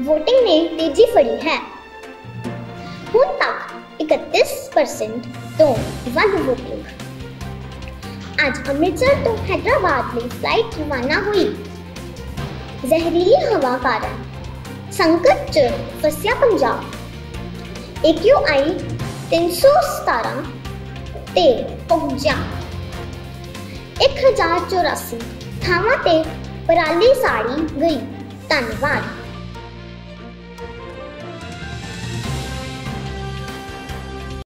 Voting में तेज़ी फड़ी है। हूँ तक 31 परसेंट तो वन वोटिंग। आज अमृतसर तो हैदराबाद में फ़्लाइट रवाना हुई। जहरीली हवा कारण संकट च पंजाब। एक यू आई तीन सौ सतारा ते पहुँचा एक हज़ार चौरासी थावा ते पराली साड़ी गई। धन्यवाद